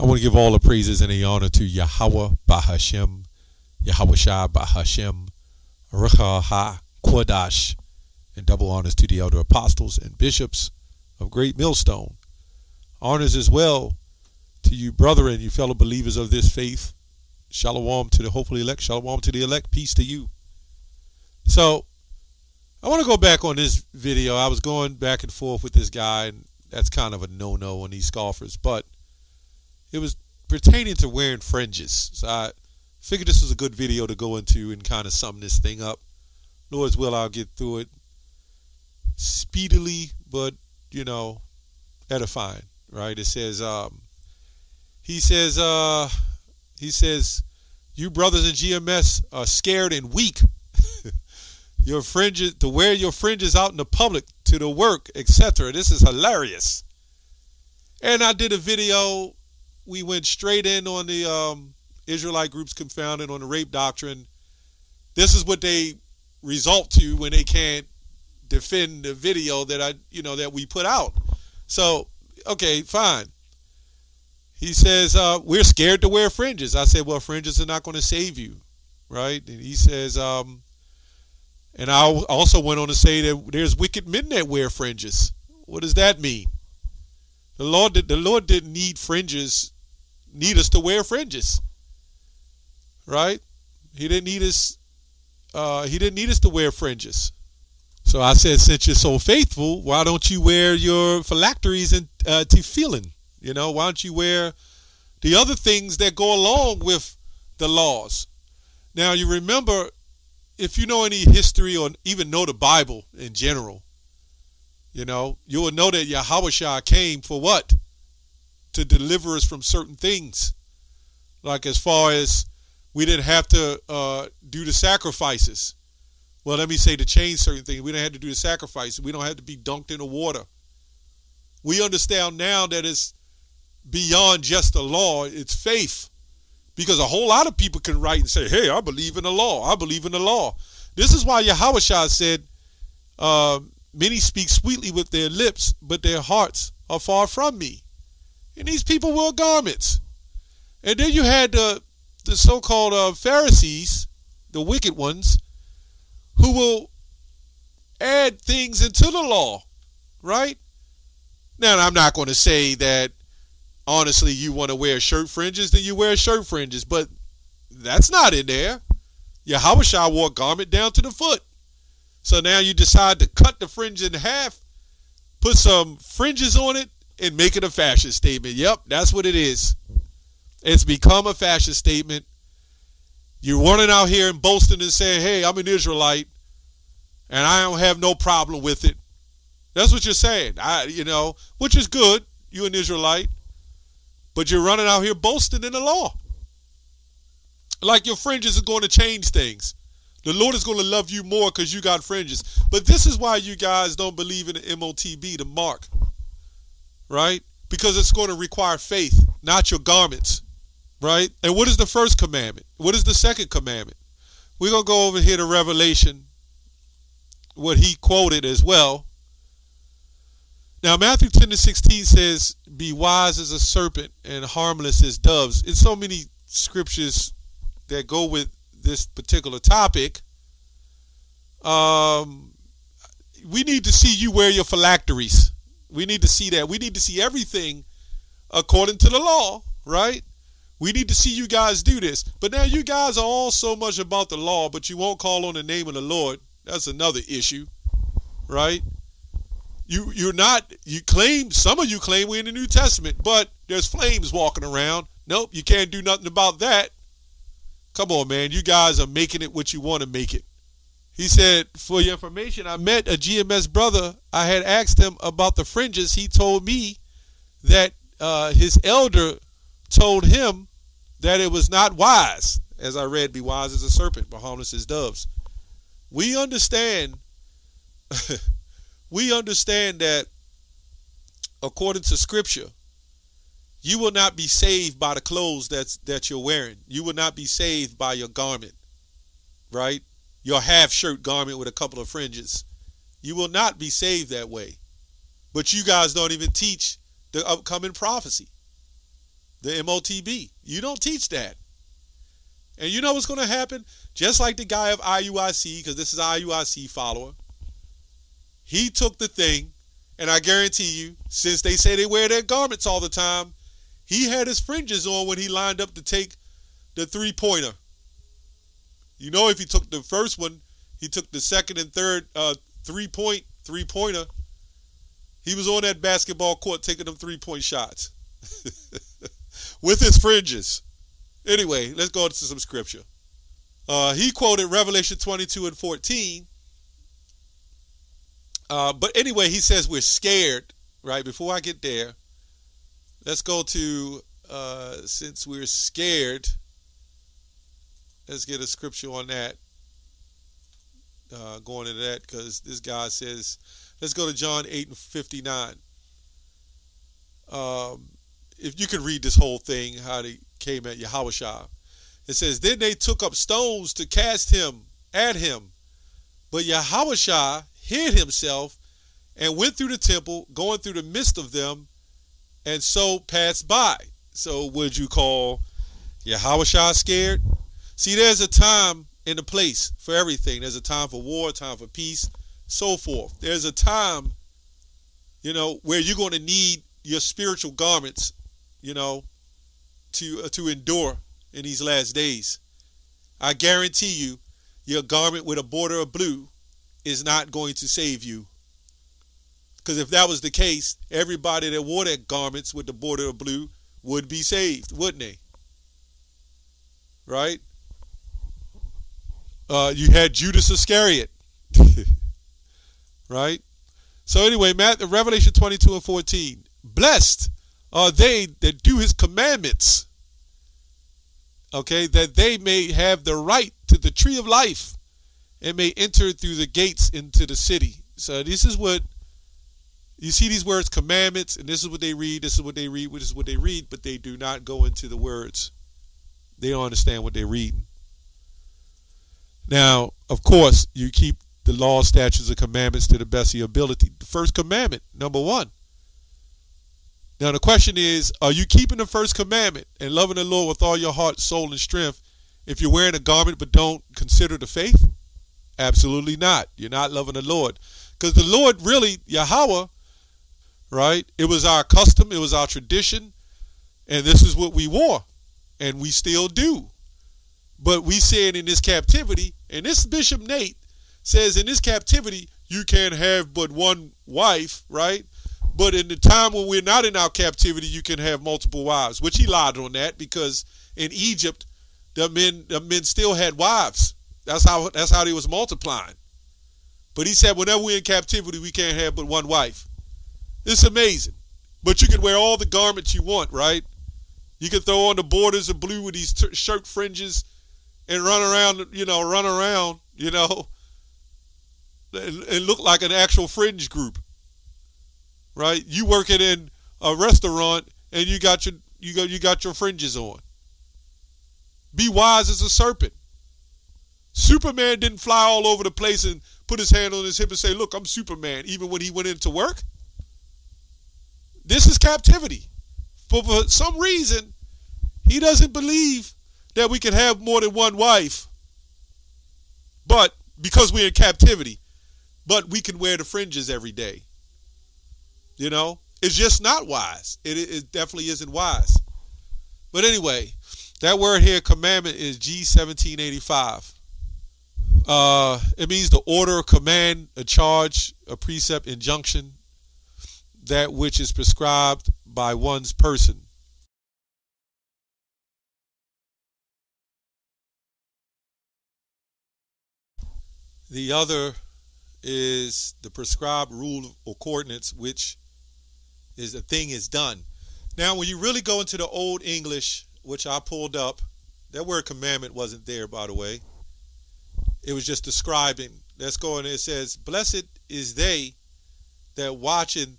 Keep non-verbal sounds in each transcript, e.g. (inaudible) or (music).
I want to give all the praises and the honor to Yahweh Bahashem, Yahweh Shai Bahashem, Rucha Ha Quadash, and double honors to the elder apostles and bishops of Great Millstone. Honors as well to you, brethren, you fellow believers of this faith. Shalom to the hopefully elect, shalom to the elect, peace to you. So, I want to go back on this video. I was going back and forth with this guy, and that's kind of a no no on these scoffers, but it was pertaining to wearing fringes. So I figured this was a good video to go into and kind of sum this thing up. Lord's will, I'll get through it speedily, but you know, edifying. Right? It says, um, he says, uh, he says, you brothers in GMS are scared and weak. (laughs) your fringes to wear your fringes out in the public to the work, etc. This is hilarious. And I did a video we went straight in on the um, Israelite groups confounded on the rape doctrine. This is what they result to when they can't defend the video that I, you know, that we put out. So, okay, fine. He says uh, we're scared to wear fringes. I said, well, fringes are not going to save you, right? And he says, um, and I also went on to say that there's wicked men that wear fringes. What does that mean? The Lord, the Lord didn't need fringes need us to wear fringes. Right? He didn't need us uh, he didn't need us to wear fringes. So I said, since you're so faithful, why don't you wear your phylacteries and uh, tefillin? You know, why don't you wear the other things that go along with the laws? Now you remember, if you know any history or even know the Bible in general, you know, you will know that Yahweh came for what? To deliver us from certain things. Like as far as we didn't have to uh, do the sacrifices. Well, let me say to change certain things. We don't have to do the sacrifices. We don't have to be dunked in the water. We understand now that it's beyond just the law, it's faith. Because a whole lot of people can write and say, hey, I believe in the law. I believe in the law. This is why Yahweh said, uh, many speak sweetly with their lips, but their hearts are far from me. And these people wore garments. And then you had the, the so called uh, Pharisees, the wicked ones, who will add things into the law, right? Now, I'm not going to say that honestly you want to wear shirt fringes, then you wear shirt fringes, but that's not in there. Yahweh wore a garment down to the foot. So now you decide to cut the fringe in half, put some fringes on it, and make it a fashion statement. Yep, that's what it is. It's become a fashion statement. You're running out here and boasting and saying, hey, I'm an Israelite and I don't have no problem with it. That's what you're saying. I, you know, which is good. You an Israelite, but you're running out here boasting in the law. Like your fringes are going to change things. The Lord is going to love you more because you got fringes. But this is why you guys don't believe in the MOTB, the mark right? Because it's going to require faith, not your garments, right? And what is the first commandment? What is the second commandment? We're going to go over here to Revelation, what he quoted as well. Now, Matthew 10 to 16 says, Be wise as a serpent and harmless as doves. In so many scriptures that go with this particular topic, um, we need to see you wear your phylacteries. We need to see that. We need to see everything according to the law, right? We need to see you guys do this. But now you guys are all so much about the law, but you won't call on the name of the Lord. That's another issue, right? You you're not you claim some of you claim we're in the New Testament, but there's flames walking around. Nope, you can't do nothing about that. Come on, man. You guys are making it what you want to make it. He said, For your information, I met a GMS brother. I had asked him about the fringes. He told me that uh, his elder told him that it was not wise. As I read, be wise as a serpent, but harmless as doves. We understand, (laughs) we understand that according to scripture, you will not be saved by the clothes that's that you're wearing. You will not be saved by your garment. Right? Your half shirt garment with a couple of fringes. You will not be saved that way. But you guys don't even teach the upcoming prophecy. the MOTB. You don't teach that. And you know what's going to happen? Just like the guy of IUIC, because this is IUIC follower, he took the thing, and I guarantee you, since they say they wear their garments all the time, he had his fringes on when he lined up to take the three pointer. You know, if he took the first one, he took the second and third uh, three point three pointer. He was on that basketball court taking them three point shots (laughs) with his fringes. Anyway, let's go into some scripture. Uh, he quoted Revelation 22 and 14. Uh, but anyway, he says we're scared, right? Before I get there, let's go to, uh, since we're scared, let's get a scripture on that. Uh, going into that, because this guy says, let's go to John 8 and 59. Um, if you could read this whole thing, how they came at Yahushua. It says, Then they took up stones to cast him at him. But Yahushua hid himself and went through the temple, going through the midst of them, and so passed by. So would you call Yahushua scared? See, there's a time and a place for everything. There's a time for war, time for peace, so forth. There's a time, you know, where you're going to need your spiritual garments, you know, to uh, to endure in these last days. I guarantee you, your garment with a border of blue is not going to save you. Because if that was the case, everybody that wore their garments with the border of blue would be saved, wouldn't they? Right? Uh, you had Judas Iscariot. (laughs) right? So anyway, Matt, Revelation 22 and 14. Blessed are they that do his commandments okay, that they may have the right to the tree of life and may enter through the gates into the city. So this is what you see these words commandments, and this is what they read, this is what they read, this is what they read, but they do not go into the words. They don't understand what they're reading. Now, of course, you keep the law, statutes, and commandments to the best of your ability. The first commandment, number one, now the question is, are you keeping the first commandment and loving the Lord with all your heart, soul, and strength if you're wearing a garment but don't consider the faith? Absolutely not. You're not loving the Lord. Because the Lord really, Yahweh, right? It was our custom, it was our tradition, and this is what we wore. And we still do. But we said in this captivity, and this Bishop Nate says in this captivity, you can't have but one wife, right? But in the time when we're not in our captivity, you can have multiple wives, which he lied on that because in Egypt, the men the men still had wives. That's how that's how they was multiplying. But he said whenever we're in captivity, we can't have but one wife. It's amazing. But you can wear all the garments you want, right? You can throw on the borders of blue with these shirt fringes and run around, you know, run around, you know, and, and look like an actual fringe group right? You working in a restaurant and you got your you got you got your fringes on. Be wise as a serpent. Superman didn't fly all over the place and put his hand on his hip and say, "Look, I'm Superman," even when he went into work. This is captivity. But for some reason, he doesn't believe that we can have more than one wife. But because we're in captivity, but we can wear the fringes every day. You know, it's just not wise. It, it definitely isn't wise. But anyway, that word here, commandment, is G1785. Uh, it means the order, command, a charge, a precept, injunction, that which is prescribed by one's person. The other is the prescribed rule or coordinates, which is the thing is done. Now, when you really go into the Old English, which I pulled up, that word commandment wasn't there, by the way. It was just describing. Let's go in. It says, "Blessed is they that watching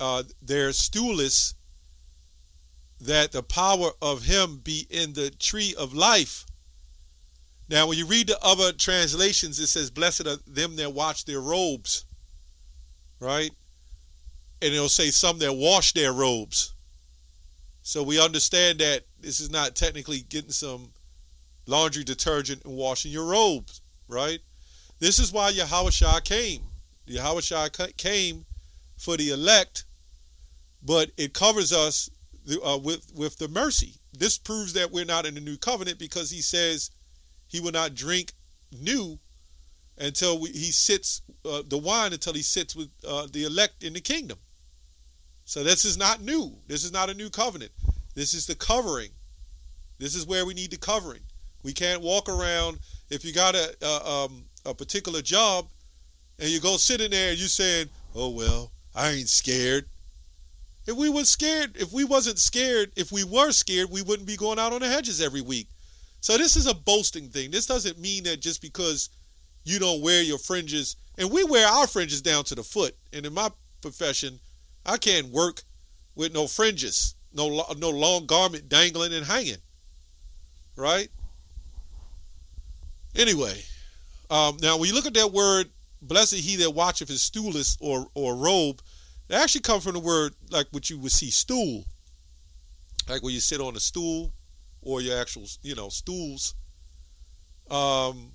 uh, their stewless, that the power of him be in the tree of life." Now, when you read the other translations, it says, "Blessed are them that watch their robes." Right? and it'll say some that wash their robes. So we understand that this is not technically getting some laundry detergent and washing your robes, right? This is why Yahweh came. Yahweh came for the elect, but it covers us uh, with with the mercy. This proves that we're not in the new covenant because he says he will not drink new until we, he sits uh, the wine until he sits with uh, the elect in the kingdom. So this is not new. This is not a new covenant. This is the covering. This is where we need the covering. We can't walk around if you got a a, um, a particular job and you go sitting there and you saying, "Oh well, I ain't scared." If we were scared, if we wasn't scared, if we were scared, we wouldn't be going out on the hedges every week. So this is a boasting thing. This doesn't mean that just because you don't wear your fringes, and we wear our fringes down to the foot. And in my profession, I can't work with no fringes, no no long garment dangling and hanging. Right? Anyway, um, now when you look at that word, blessed he that watcheth his stoolist or or robe, it actually comes from the word like what you would see stool, like when you sit on a stool or your actual you know stools. Um,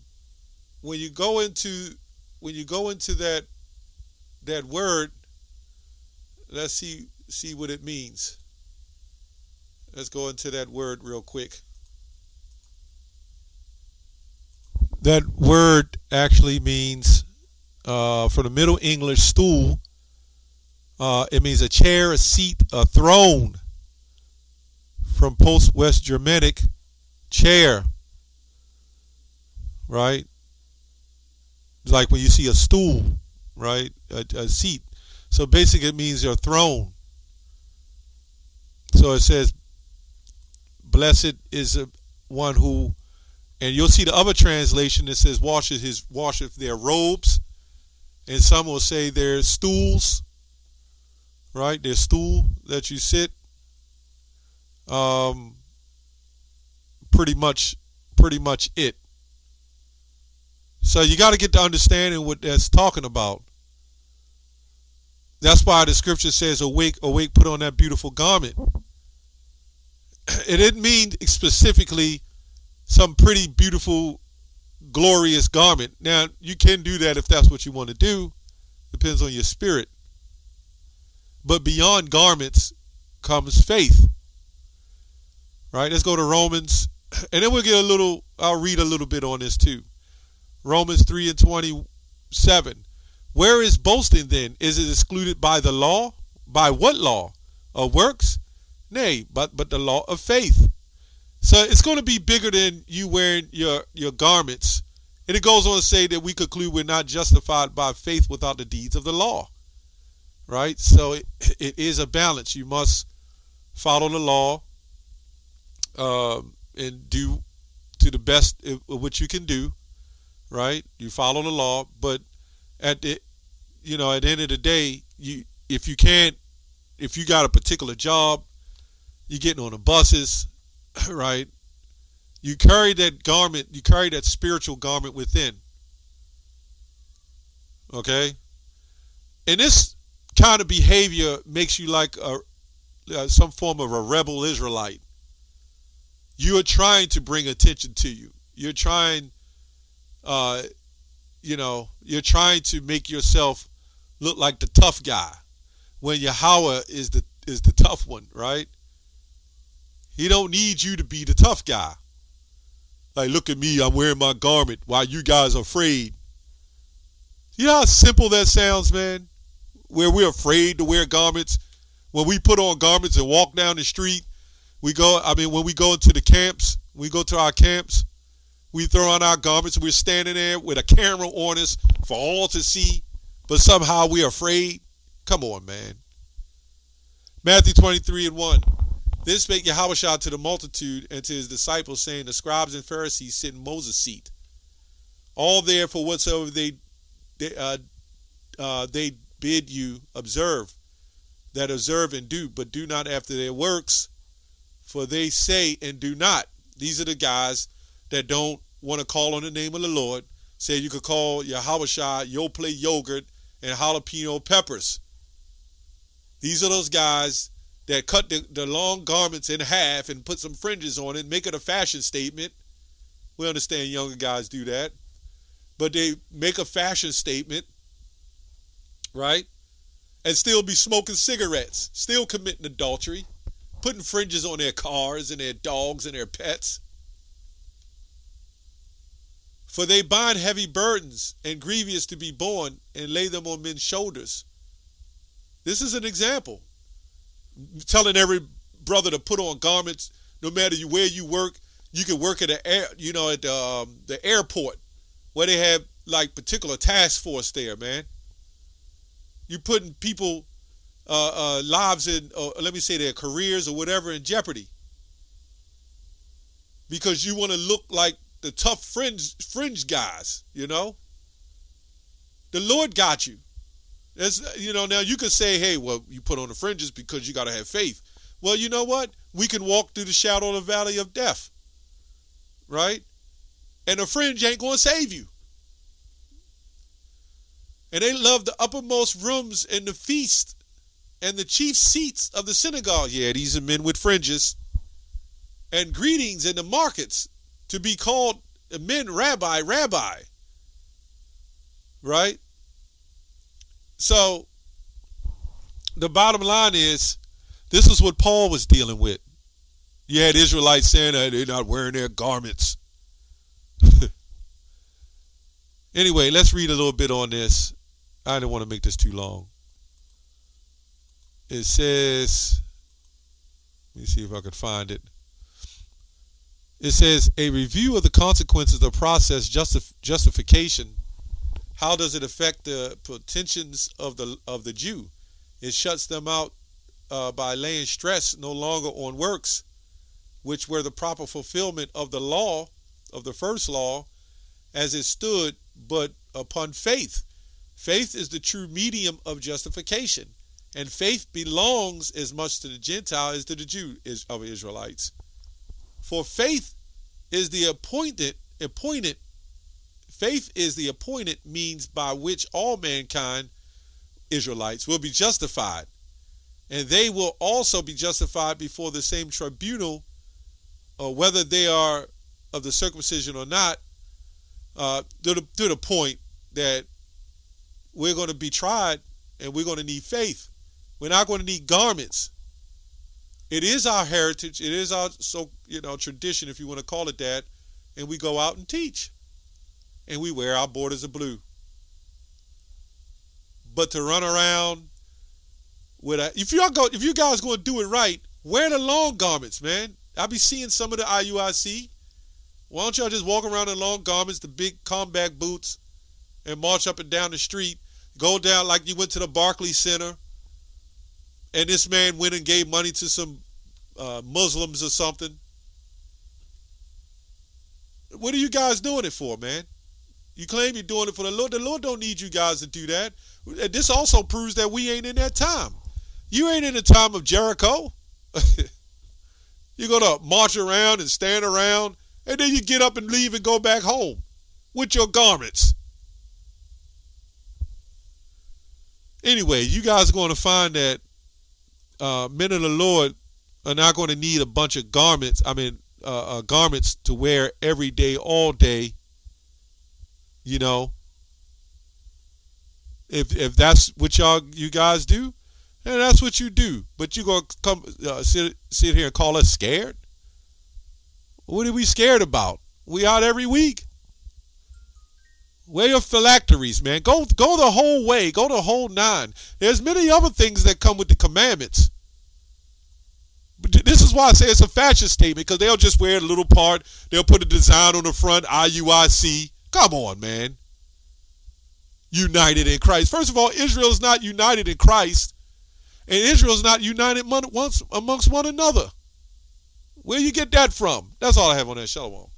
when you go into when you go into that that word, let's see see what it means. Let's go into that word real quick. That word actually means, uh, for the Middle English, stool uh, it means a chair, a seat, a throne. From post West Germanic, chair. Right? Like when you see a stool, right? A, a seat. So basically, it means your throne. So it says, "Blessed is one who," and you'll see the other translation that says, "Washes his washeth their robes," and some will say their stools right? Their stool that you sit. Um, pretty much, pretty much it. So you got to get to understanding what that's talking about. That's why the scripture says, "Awake, awake, put on that beautiful garment." (clears throat) It didn't mean specifically some pretty beautiful, glorious garment. Now you can do that if that's what you want to do. Depends on your spirit. But beyond garments comes faith. Right? Let's go to Romans. And then we'll get a little, I'll read a little bit on this too. Romans 3 and 27. Where is boasting then? Is it excluded by the law? By what law? Of works? Nay, but, but the law of faith. So it's going to be bigger than you wearing your, your garments. And it goes on to say that we conclude we're not justified by faith without the deeds of the law right? So it, it is a balance. You must follow the law um, and do to the best of what you can do, right? You follow the law, but at the you know at the end of the day, you if you can't if you got a particular job, you're getting on the buses, (laughs) right? You carry that garment, you carry that spiritual garment within. Okay? And this kind of behavior makes you like a, uh, some form of a rebel Israelite. You are trying to bring attention to you. You're trying, uh, you know, you're trying to make yourself look like the tough guy when Yahweh is the is the tough one, right? He don't need you to be the tough guy. Like, look at me, I'm wearing my garment while you guys are afraid. You know how simple that sounds, man? where we're afraid to wear garments. When we put on garments and walk down the street, we go, I mean, when we go into the camps, we go to our camps, we throw on our garments, we're standing there with a camera on us for all to see, but somehow we're afraid. Come on, man. Matthew 23 and 1. Then spake Yahweh to the multitude and to his disciples, saying, The scribes and Pharisees sit in Moses' seat. All there for whatsoever they they, uh, uh, they bid you observe, that observe and do, but do not after their works, for they say and do not. These are the guys that don't want to call on the name of the Lord. Say you could call your Yoplait yogurt and jalapeno peppers. These are those guys that cut the, the long garments in half and put some fringes on it, make it a fashion statement. We understand younger guys do that. But they make a fashion statement, right? And still be smoking cigarettes, still committing adultery, putting fringes on their cars and their dogs and their pets. For they bind heavy burdens and grievous to be borne and lay them on men's shoulders. This is an example. Telling every brother to put on garments, no matter where you work. You can work at the air, you know, at the, um, the airport where they have like particular task force there, man. You're putting people uh, uh, lives in, uh, let me say, their careers or whatever in jeopardy because you want to look like the tough fringe fringe guys, you know. The Lord got you. That's you know now you could say, hey, well, you put on the fringes because you got to have faith. Well, you know what? We can walk through the shadow of the valley of death, right? And the fringe ain't going to save you. And they love the uppermost rooms in the feast and the chief seats of the synagogue. Yeah, these are men with fringes. And greetings in the markets to be called men rabbi, rabbi. Right? So the bottom line is this is what Paul was dealing with. You had Israelites saying that they're not wearing their garments. (laughs) anyway, let's read a little bit on this. I didn't want to make this too long. It says, let me see if I can find it. It says a review of the consequences of process justif- justification. How does it affect the pretensions of the of the Jew? It shuts them out uh, by laying stress no longer on works, which were the proper fulfillment of the law of the first law, as it stood, but upon faith. Faith is the true medium of justification, and faith belongs as much to the Gentile as to the Jew of Israelites. For faith is the appointed appointed faith is the appointed means by which all mankind Israelites will be justified. And they will also be justified before the same tribunal, uh, whether they are of the circumcision or not, uh, to, the, to the point that we're going to be tried and we're going to need faith. We're not going to need garments. It is our heritage. It is our so you know tradition, if you want to call it that, and we go out and teach, and we wear our borders of blue. But to run around with a, if y'all go, if you guys going to do it right, wear the long garments, man. I be seeing some of the IUIC. Why don't y'all just walk around in long garments, the big combat boots, and march up and down the street? Go down like you went to the Barclays Center and this man went and gave money to some uh, Muslims or something. What are you guys doing it for, man? You claim you're doing it for the Lord. The Lord don't need you guys to do that. This also proves that we ain't in that time. You ain't in the time of Jericho. (laughs) you're gonna march around and stand around, and then you get up and leave and go back home with your garments. Anyway, you guys are going to find that uh, men of the Lord are not going to need a bunch of garments. I mean, uh, uh, garments to wear every day, all day. You know, if if that's what y'all you guys do, then that's what you do. But you gonna come uh, sit sit here and call us scared? What are we scared about? We out every week. Wear your phylacteries, man. Go go the whole way. Go the whole nine. There's many other things that come with the commandments. But this is why I say it's a fashion statement because they'll just wear a little part. They'll put a design on the front, IUIC. Come on, man. United in Christ. First of all, Israel is not united in Christ, and Israel is not united amongst one another. Where you get that from? That's all I have on that. Shalom.